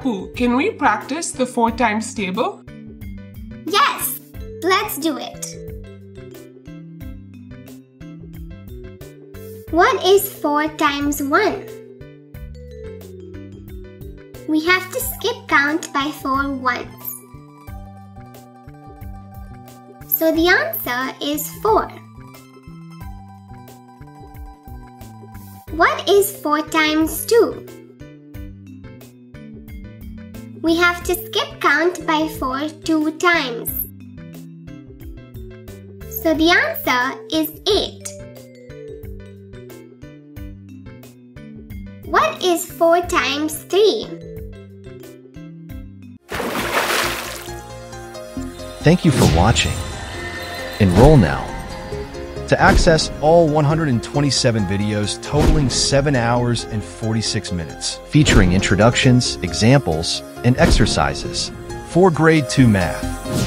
Can we practice the 4 times table? Yes, let's do it. What is 4 times 1? We have to skip count by 4 once. So the answer is 4. What is 4 times 2? We have to skip count by 4 two times. So the answer is 8. What is 4 times 3? Thank you for watching. Enroll now. To access all 127 videos totaling 7 hours and 46 minutes, featuring introductions, examples, and exercises for Grade 2 Math.